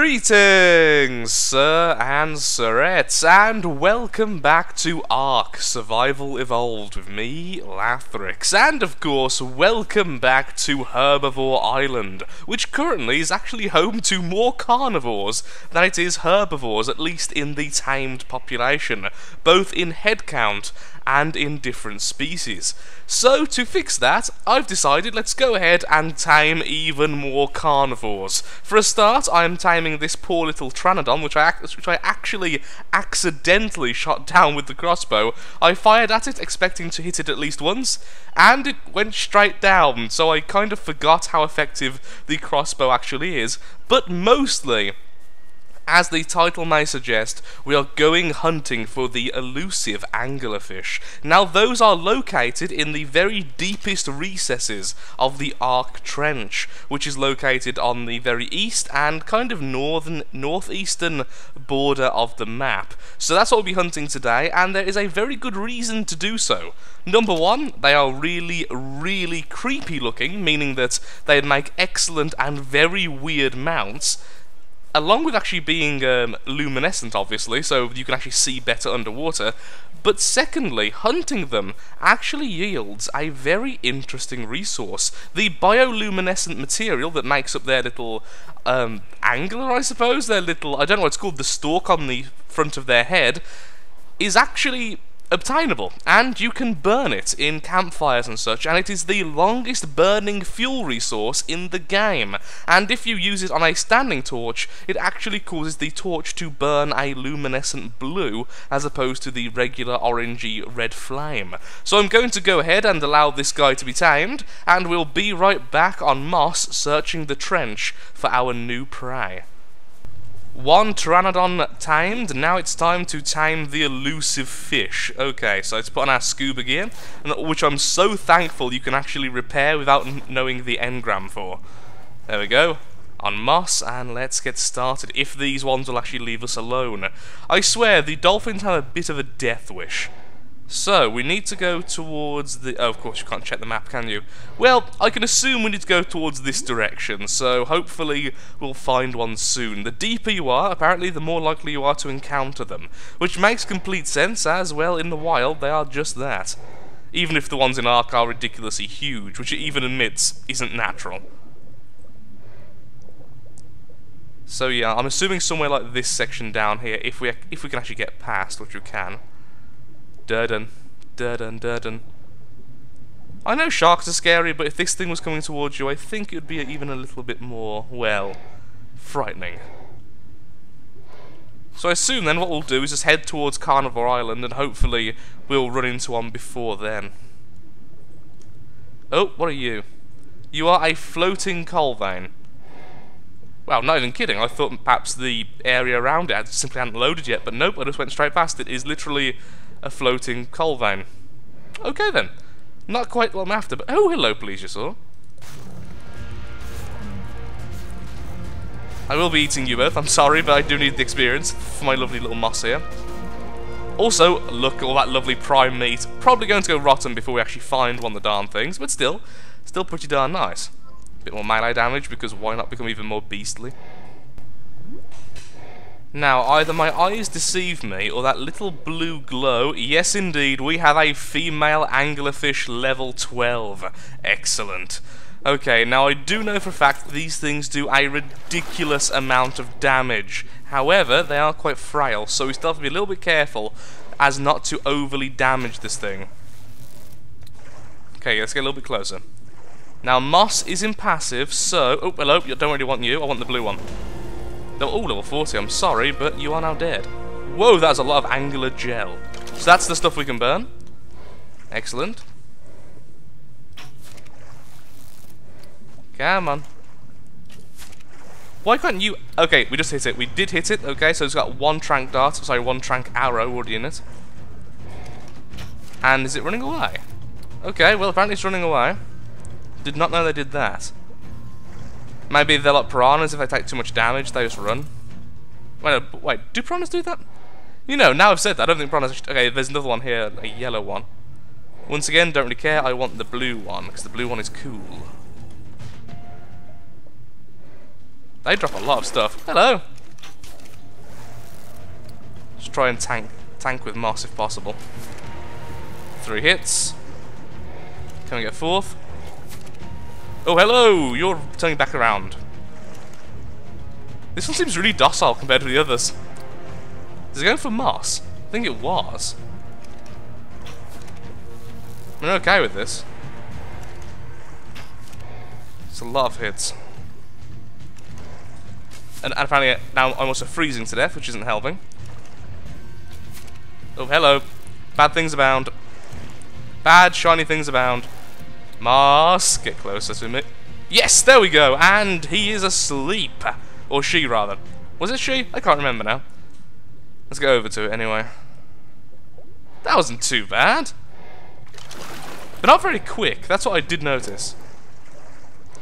Greetings, sir and sirettes, and welcome back to Ark Survival Evolved with me, Lathrix, and of course, welcome back to Herbivore Island, which currently is actually home to more carnivores than it is herbivores, at least in the tamed population, both in head count and in different species. So, to fix that, I've decided let's go ahead and tame even more carnivores. For a start, I am taming this poor little Pteranodon, which I, which I actually accidentally shot down with the crossbow. I fired at it, expecting to hit it at least once, and it went straight down, so I kind of forgot how effective the crossbow actually is. But mostly, as the title may suggest, we are going hunting for the elusive anglerfish. Now those are located in the very deepest recesses of the Ark Trench, which is located on the very east and kind of northern northeastern border of the map. So that's what we'll be hunting today, and there is a very good reason to do so. Number one, they are really, really creepy looking, meaning that they make excellent and very weird mounts along with actually being um, luminescent, obviously, so you can actually see better underwater, but secondly, hunting them actually yields a very interesting resource. The bioluminescent material that makes up their little um, angler, I suppose, their little, I don't know what it's called, the stalk on the front of their head, is actually obtainable, and you can burn it in campfires and such, and it is the longest burning fuel resource in the game. And if you use it on a standing torch, it actually causes the torch to burn a luminescent blue, as opposed to the regular orangey red flame. So I'm going to go ahead and allow this guy to be tamed, and we'll be right back on Moss searching the trench for our new prey. One Pteranodon timed, now it's time to time the elusive fish. Okay, so let's put on our scuba gear, which I'm so thankful you can actually repair without knowing the engram for. There we go. On Moss, and let's get started, if these ones will actually leave us alone. I swear, the dolphins have a bit of a death wish. So, we need to go towards the... Oh, of course, you can't check the map, can you? Well, I can assume we need to go towards this direction, so hopefully we'll find one soon. The deeper you are, apparently, the more likely you are to encounter them. Which makes complete sense, as, well, in the wild, they are just that. Even if the ones in Ark are ridiculously huge, which it even admits isn't natural. So yeah, I'm assuming somewhere like this section down here, if we if we can actually get past, which we can. Durden. Durden, Durden. I know sharks are scary, but if this thing was coming towards you, I think it would be even a little bit more, well, frightening. So I assume then what we'll do is just head towards Carnivore Island, and hopefully we'll run into one before then. Oh, what are you? You are a floating coal vein. Well, not even kidding. I thought perhaps the area around it simply hadn't loaded yet, but nope, I just went straight past it. It is literally a floating coal vein. Okay then. Not quite what I'm after, but... Oh, hello, Plesiosaur. I will be eating you both. I'm sorry, but I do need the experience for my lovely little moss here. Also, look, at all that lovely prime meat. Probably going to go rotten before we actually find one of the darn things, but still, still pretty darn nice. A Bit more melee damage, because why not become even more beastly? Now, either my eyes deceive me, or that little blue glow, yes indeed, we have a female anglerfish level 12. Excellent. Okay, now I do know for a fact these things do a ridiculous amount of damage. However, they are quite frail, so we still have to be a little bit careful as not to overly damage this thing. Okay, let's get a little bit closer. Now, Moss is impassive, so... Oh, hello, I don't really want you, I want the blue one. No, oh, level 40, I'm sorry, but you are now dead. Whoa, that's a lot of angler gel. So that's the stuff we can burn. Excellent. Come on. Why can't you... Okay, we just hit it. We did hit it, okay, so it's got one trank dart, sorry, one trank arrow already in it. And is it running away? Okay, well, apparently it's running away. Did not know they did that. Maybe they're like piranhas, if they take too much damage, they just run. Wait, uh, wait, do piranhas do that? You know, now I've said that, I don't think piranhas... Okay, there's another one here, a yellow one. Once again, don't really care, I want the blue one, because the blue one is cool. They drop a lot of stuff. Hello! Just try and tank tank with moss if possible. Three hits. Can we get fourth? Oh, hello! You're turning back around. This one seems really docile compared to the others. Is it going for moss? I think it was. I'm okay with this. It's a lot of hits. And, and apparently uh, now I'm also freezing to death, which isn't helping. Oh, hello. Bad things abound. Bad, shiny things abound. Moss, get closer to me. Yes, there we go, and he is asleep. Or she, rather. Was it she? I can't remember now. Let's go over to it anyway. That wasn't too bad. But not very quick, that's what I did notice.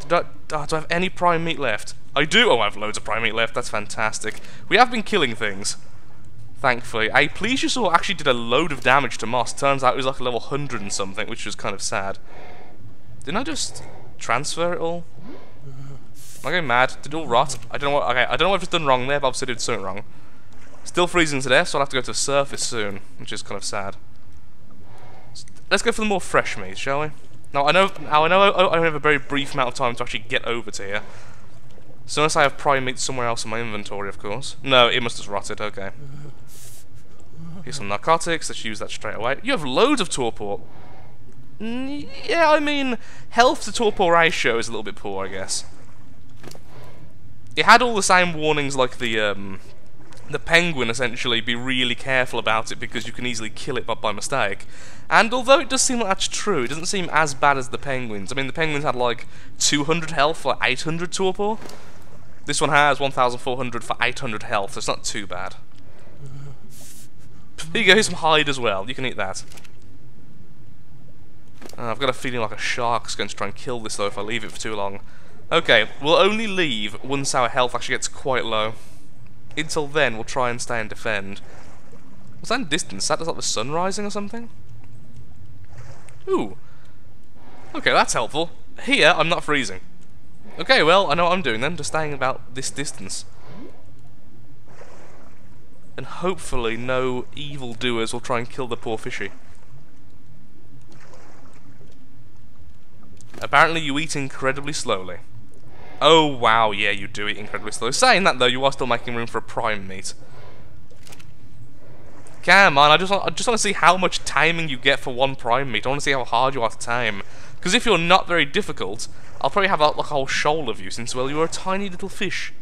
Do I, ah, do I have any prime meat left? I do! Oh, I have loads of prime meat left, that's fantastic. We have been killing things. Thankfully. A Plesiosaur actually did a load of damage to Moss. Turns out it was like a level 100 and something, which was kind of sad. Didn't I just transfer it all? Am I going mad? Did it all rot? I don't know what, okay, I don't know what I've just done wrong there, but obviously I did something wrong. Still freezing to death, so I'll have to go to the surface soon, which is kind of sad. Let's go for the more fresh meat, shall we? Now I know, now I know I only have a very brief amount of time to actually get over to here. So unless I have prime meat somewhere else in my inventory, of course. No, it must have rotted, okay. Here's some narcotics, let's use that straight away. You have loads of torpor. Yeah, I mean, health to torpor ratio is a little bit poor, I guess. It had all the same warnings like the, um, the penguin, essentially, be really careful about it because you can easily kill it by, by mistake. And although it does seem like that's true, it doesn't seem as bad as the penguins. I mean, the penguins had like 200 health for 800 torpor. This one has 1,400 for 800 health, so it's not too bad. Here you go, here's some hide as well. You can eat that. Uh, I've got a feeling like a shark's going to try and kill this though if I leave it for too long. Okay, we'll only leave once our health actually gets quite low. Until then, we'll try and stay and defend. What's that in distance? That looks like the sun rising or something? Ooh. Okay, that's helpful. Here, I'm not freezing. Okay, well, I know what I'm doing then, just staying about this distance. And hopefully no evil doers will try and kill the poor fishy. Apparently you eat incredibly slowly. Oh wow, yeah, you do eat incredibly slowly. Saying that though, you are still making room for a prime meat. Come on, I just want, I just want to see how much timing you get for one prime meat. I want to see how hard you are to time. Because if you're not very difficult, I'll probably have like a whole shoal of you since, well, you're a tiny little fish.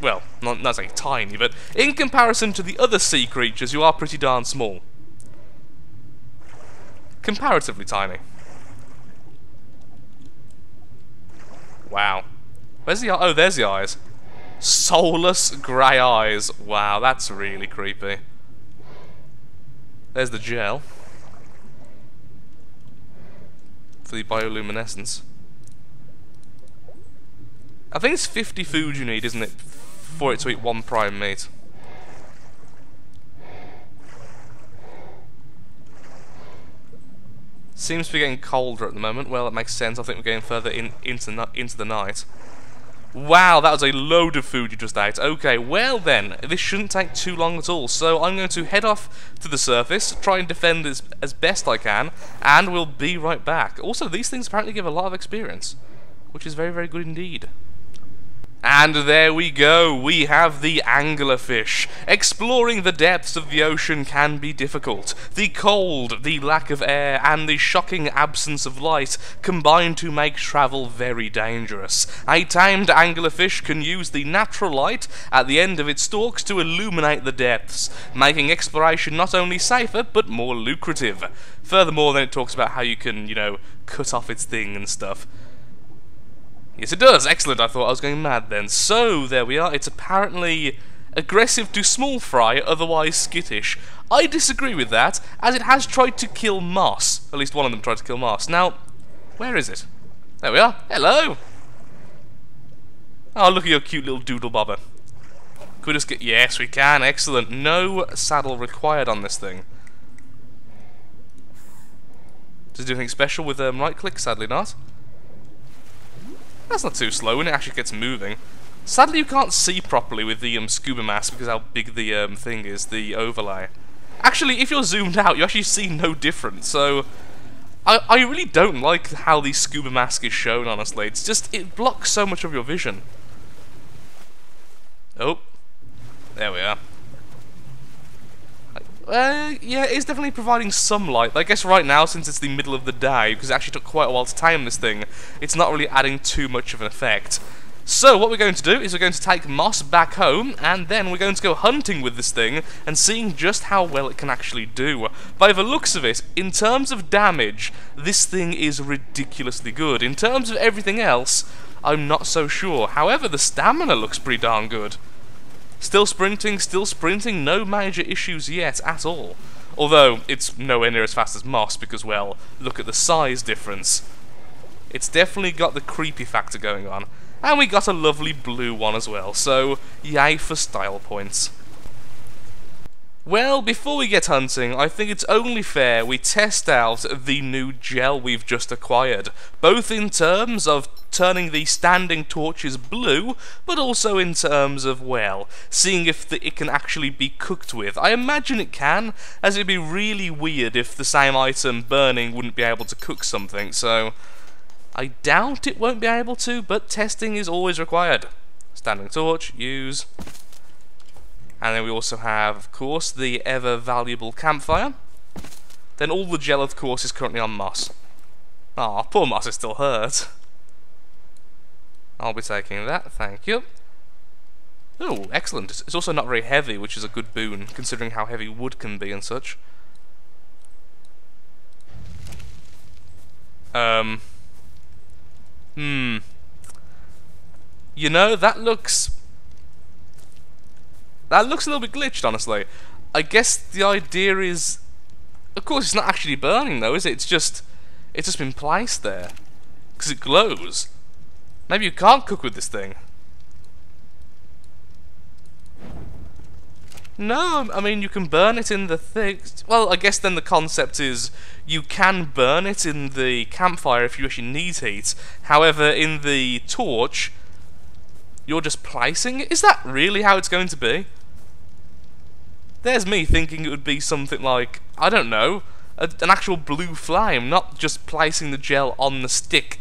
Well, not, not tiny, but in comparison to the other sea creatures, you are pretty darn small. Comparatively tiny. Wow. Where's the Oh, there's the eyes. Soulless grey eyes. Wow, that's really creepy. There's the gel. For the bioluminescence. I think it's 50 food you need, isn't it? For it to eat one prime meat. Seems to be getting colder at the moment. Well, that makes sense. I think we're getting further in into, into the night. Wow, that was a load of food you just ate. Okay, well then, this shouldn't take too long at all. So I'm going to head off to the surface, try and defend as, as best I can, and we'll be right back. Also, these things apparently give a lot of experience, which is very, very good indeed. And there we go, we have the anglerfish. Exploring the depths of the ocean can be difficult. The cold, the lack of air, and the shocking absence of light combine to make travel very dangerous. A tamed anglerfish can use the natural light at the end of its stalks to illuminate the depths, making exploration not only safer, but more lucrative. Furthermore, then it talks about how you can, you know, cut off its thing and stuff. Yes, it does. Excellent. I thought I was going mad then. So, there we are. It's apparently aggressive to small fry, otherwise skittish. I disagree with that, as it has tried to kill Moss. At least one of them tried to kill Moss. Now, where is it? There we are. Hello! Oh, look at your cute little doodle bobber. Could we just get... Yes, we can. Excellent. No saddle required on this thing. Does it do anything special with um, right click? Sadly not. That's not too slow and it actually gets moving. Sadly, you can't see properly with the um, scuba mask because how big the um, thing is, the overlay. Actually, if you're zoomed out, you actually see no difference, so... I, I really don't like how the scuba mask is shown, honestly. It's just, it blocks so much of your vision. Oh. There we are. Uh, yeah, it's definitely providing some light. I guess right now, since it's the middle of the day, because it actually took quite a while to time this thing, it's not really adding too much of an effect. So, what we're going to do is we're going to take Moss back home, and then we're going to go hunting with this thing, and seeing just how well it can actually do. By the looks of it, in terms of damage, this thing is ridiculously good. In terms of everything else, I'm not so sure. However, the stamina looks pretty darn good. Still sprinting, still sprinting, no major issues yet at all. Although, it's nowhere near as fast as Moss, because, well, look at the size difference. It's definitely got the creepy factor going on. And we got a lovely blue one as well, so yay for style points. Well, before we get hunting, I think it's only fair we test out the new gel we've just acquired, both in terms of turning the standing torches blue, but also in terms of, well, seeing if the, it can actually be cooked with. I imagine it can, as it'd be really weird if the same item burning wouldn't be able to cook something, so I doubt it won't be able to, but testing is always required. Standing torch, use. And then we also have, of course, the ever valuable campfire. Then all the gel, of course, is currently on Moss. Ah, poor Moss is still hurt. I'll be taking that, thank you. Oh, excellent. It's also not very heavy, which is a good boon, considering how heavy wood can be and such. Um... Hmm. You know, that looks... That looks a little bit glitched, honestly. I guess the idea is... Of course, it's not actually burning, though, is it? It's just... It's just been placed there. Because it glows. Maybe you can't cook with this thing. No, I mean, you can burn it in the thing. Well, I guess then the concept is you can burn it in the campfire if you actually need heat. However, in the torch, you're just placing it. Is that really how it's going to be? There's me thinking it would be something like, I don't know, a, an actual blue flame, not just placing the gel on the stick.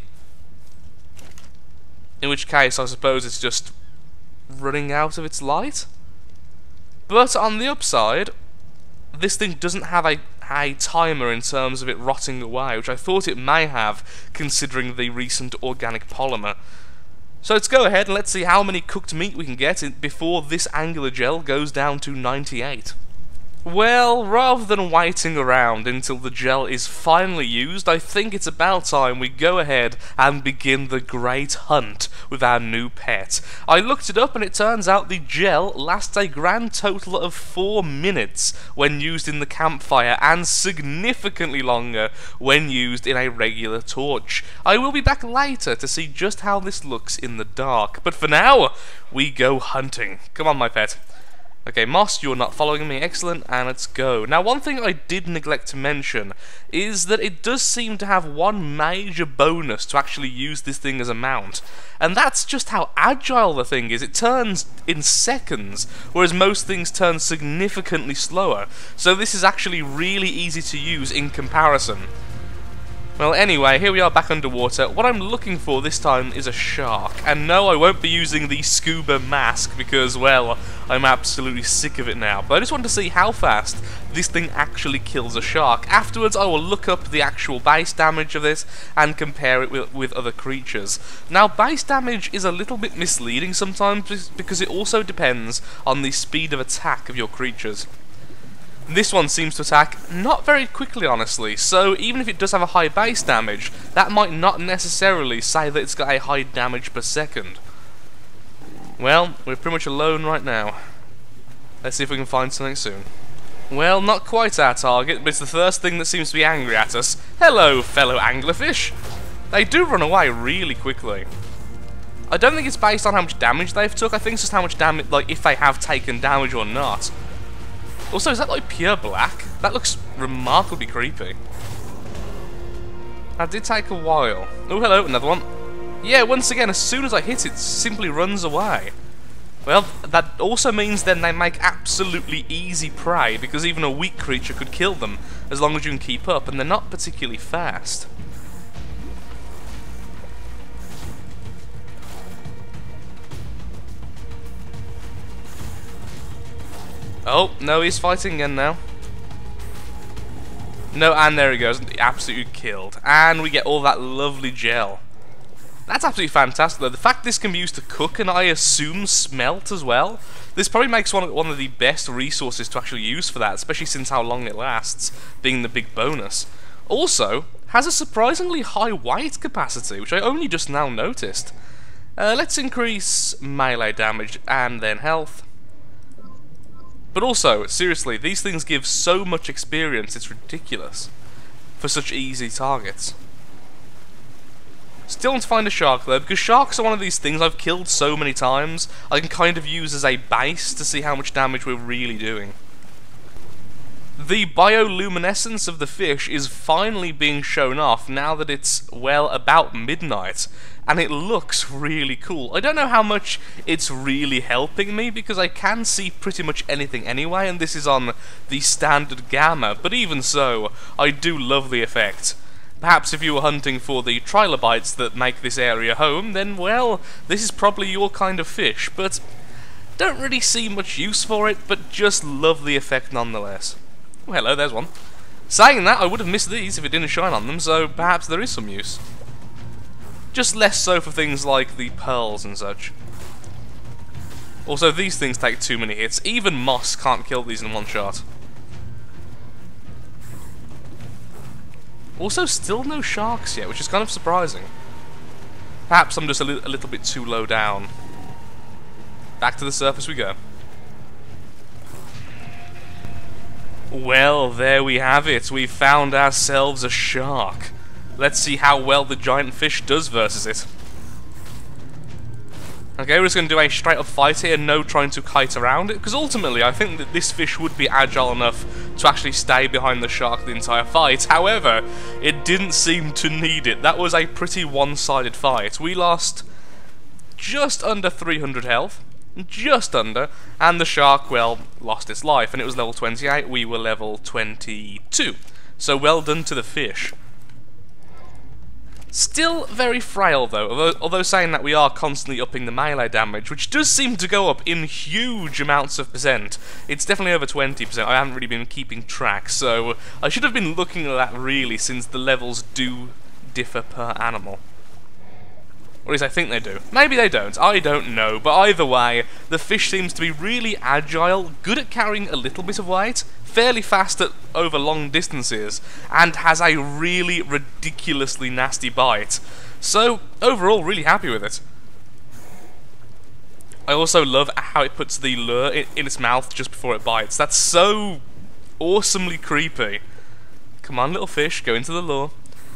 In which case, I suppose it's just running out of its light? But on the upside, this thing doesn't have a, a timer in terms of it rotting away, which I thought it may have, considering the recent organic polymer. So let's go ahead and let's see how many cooked meat we can get before this angler gel goes down to 98. Well, rather than waiting around until the gel is finally used, I think it's about time we go ahead and begin the great hunt with our new pet. I looked it up and it turns out the gel lasts a grand total of 4 minutes when used in the campfire and significantly longer when used in a regular torch. I will be back later to see just how this looks in the dark, but for now, we go hunting. Come on my pet. Okay, Moss, you're not following me. Excellent, and let's go. Now, one thing I did neglect to mention is that it does seem to have one major bonus to actually use this thing as a mount. And that's just how agile the thing is. It turns in seconds, whereas most things turn significantly slower. So this is actually really easy to use in comparison. Well, anyway, here we are back underwater. What I'm looking for this time is a shark. And no, I won't be using the scuba mask because, well, I'm absolutely sick of it now. But I just want to see how fast this thing actually kills a shark. Afterwards, I will look up the actual base damage of this and compare it with, with other creatures. Now, base damage is a little bit misleading sometimes because it also depends on the speed of attack of your creatures. This one seems to attack not very quickly, honestly, so even if it does have a high base damage, that might not necessarily say that it's got a high damage per second. Well, we're pretty much alone right now. Let's see if we can find something soon. Well, not quite our target, but it's the first thing that seems to be angry at us. Hello, fellow anglerfish! They do run away really quickly. I don't think it's based on how much damage they've took, I think it's just how much damage, like, if they have taken damage or not. Also, is that like pure black? That looks remarkably creepy. That did take a while. Oh, hello, another one. Yeah, once again, as soon as I hit it, simply runs away. Well, that also means then they make absolutely easy prey, because even a weak creature could kill them, as long as you can keep up, and they're not particularly fast. Oh, no, he's fighting again now. No, and there he goes, absolutely killed. And we get all that lovely gel. That's absolutely fantastic though. The fact this can be used to cook and I assume smelt as well, this probably makes one of, one of the best resources to actually use for that, especially since how long it lasts, being the big bonus. Also, has a surprisingly high white capacity, which I only just now noticed. Uh, let's increase melee damage and then health. But also, seriously, these things give so much experience, it's ridiculous. For such easy targets. Still want to find a shark though, because sharks are one of these things I've killed so many times, I can kind of use as a base to see how much damage we're really doing. The bioluminescence of the fish is finally being shown off now that it's, well, about midnight, and it looks really cool. I don't know how much it's really helping me, because I can see pretty much anything anyway, and this is on the standard gamma, but even so, I do love the effect. Perhaps if you were hunting for the trilobites that make this area home, then, well, this is probably your kind of fish, but don't really see much use for it, but just love the effect nonetheless. Oh, hello, there's one. Saying that, I would have missed these if it didn't shine on them, so perhaps there is some use. Just less so for things like the pearls and such. Also, these things take too many hits. Even Moss can't kill these in one shot. Also, still no sharks yet, which is kind of surprising. Perhaps I'm just a, li a little bit too low down. Back to the surface we go. Well, there we have it. We found ourselves a shark. Let's see how well the giant fish does versus it. Okay, we're just going to do a straight up fight here, no trying to kite around it, because ultimately I think that this fish would be agile enough to actually stay behind the shark the entire fight. However, it didn't seem to need it. That was a pretty one-sided fight. We lost just under 300 health, just under, and the shark, well, lost its life, and it was level 28, we were level 22. So well done to the fish. Still very frail though, although, although, saying that we are constantly upping the melee damage, which does seem to go up in huge amounts of percent. It's definitely over 20%, I haven't really been keeping track, so I should have been looking at that really since the levels do differ per animal. Or at least I think they do. Maybe they don't, I don't know, but either way, the fish seems to be really agile, good at carrying a little bit of weight, fairly fast at over long distances, and has a really ridiculously nasty bite. So, overall, really happy with it. I also love how it puts the lure in, in its mouth just before it bites. That's so awesomely creepy. Come on, little fish, go into the lure.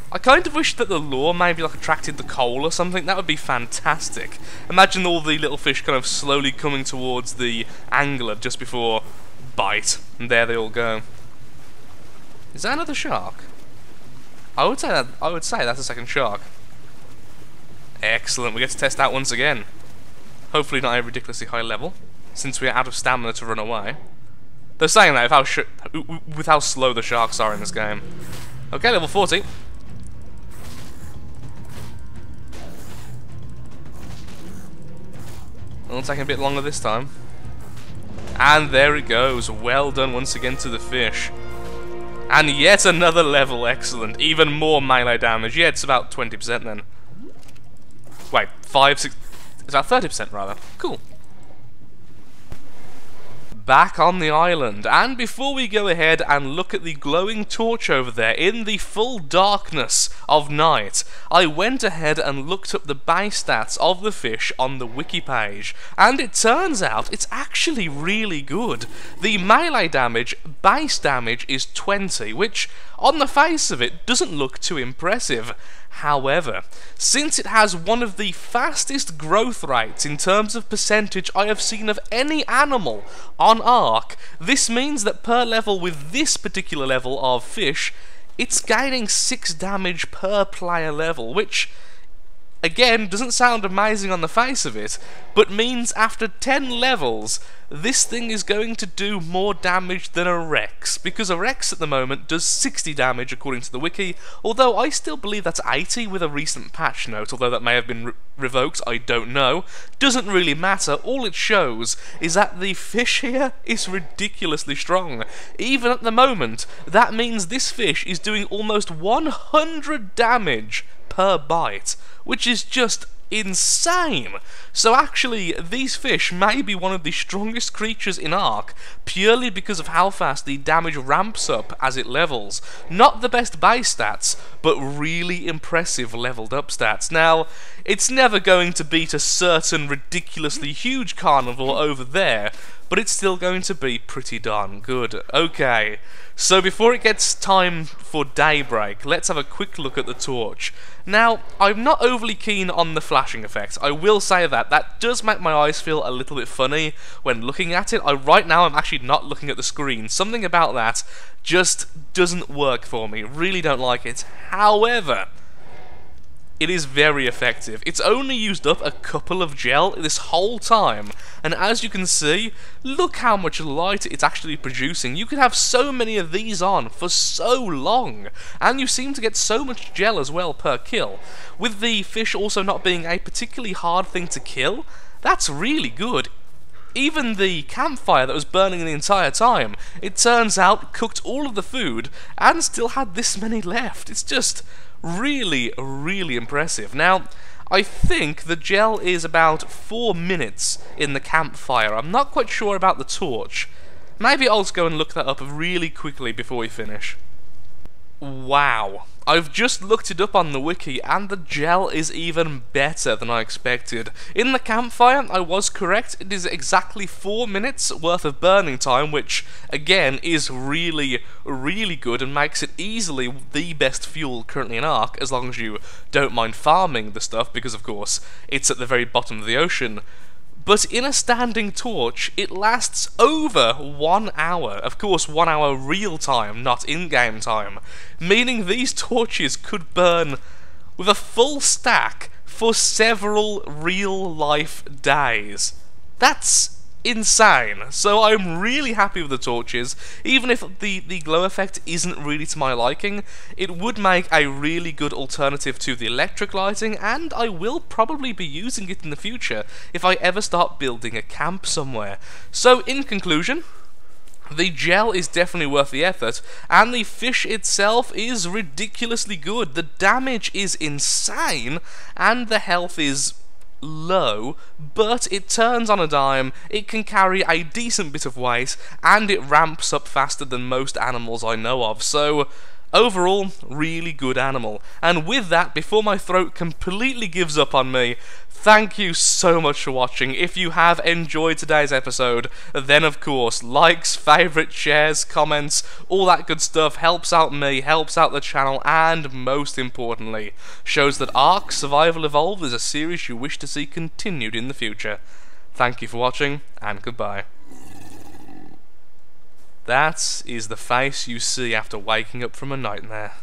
I kind of wish that the lure maybe like attracted the coal or something. That would be fantastic. Imagine all the little fish kind of slowly coming towards the angler just before bite, and there they all go. Is that another shark? I would say that. I would say that's a second shark. Excellent. We get to test out once again. Hopefully not a ridiculously high level, since we are out of stamina to run away. They're saying that with how, with how slow the sharks are in this game. Okay, level 40. It'll take a bit longer this time. And there it goes. Well done once again to the fish. And yet another level, excellent. Even more melee damage. Yeah, it's about 20% then. Wait, 5, 6... It's about 30% rather. Cool back on the island. And before we go ahead and look at the glowing torch over there in the full darkness of night, I went ahead and looked up the base stats of the fish on the wiki page. And it turns out it's actually really good. The melee damage, base damage, is 20, which on the face of it doesn't look too impressive. However, since it has one of the fastest growth rates in terms of percentage I have seen of any animal on Ark, this means that per level with this particular level of fish, it's gaining 6 damage per player level, which again, doesn't sound amazing on the face of it, but means after 10 levels, this thing is going to do more damage than a Rex, because a Rex at the moment does 60 damage according to the wiki, although I still believe that's 80 with a recent patch note, although that may have been re revoked, I don't know. Doesn't really matter, all it shows is that the fish here is ridiculously strong. Even at the moment, that means this fish is doing almost 100 damage per bite, which is just insane. So actually, these fish may be one of the strongest creatures in Ark, purely because of how fast the damage ramps up as it levels. Not the best base stats, but really impressive leveled up stats. Now, it's never going to beat a certain ridiculously huge carnivore over there, but it's still going to be pretty darn good. Okay, so before it gets time for daybreak, let's have a quick look at the torch. Now, I'm not overly keen on the flashing effect, I will say that. That does make my eyes feel a little bit funny when looking at it. I, right now, I'm actually not looking at the screen. Something about that just doesn't work for me. Really don't like it. However, it is very effective. It's only used up a couple of gel this whole time, and as you can see, look how much light it's actually producing. You could have so many of these on for so long, and you seem to get so much gel as well per kill. With the fish also not being a particularly hard thing to kill, that's really good even the campfire that was burning the entire time, it turns out cooked all of the food and still had this many left. It's just really, really impressive. Now, I think the gel is about four minutes in the campfire. I'm not quite sure about the torch. Maybe I'll just go and look that up really quickly before we finish. Wow. I've just looked it up on the wiki, and the gel is even better than I expected. In the campfire, I was correct, it is exactly 4 minutes worth of burning time, which, again, is really, really good and makes it easily the best fuel currently in Ark, as long as you don't mind farming the stuff, because of course, it's at the very bottom of the ocean but in a standing torch, it lasts over one hour. Of course, one hour real time, not in-game time. Meaning these torches could burn with a full stack for several real-life days. That's insane. So I'm really happy with the torches. Even if the, the glow effect isn't really to my liking, it would make a really good alternative to the electric lighting, and I will probably be using it in the future if I ever start building a camp somewhere. So in conclusion, the gel is definitely worth the effort, and the fish itself is ridiculously good. The damage is insane, and the health is low, but it turns on a dime, it can carry a decent bit of weight, and it ramps up faster than most animals I know of, so overall, really good animal. And with that, before my throat completely gives up on me, Thank you so much for watching. If you have enjoyed today's episode, then of course, likes, favourites, shares, comments, all that good stuff helps out me, helps out the channel, and most importantly, shows that Ark Survival Evolved is a series you wish to see continued in the future. Thank you for watching, and goodbye. That is the face you see after waking up from a nightmare.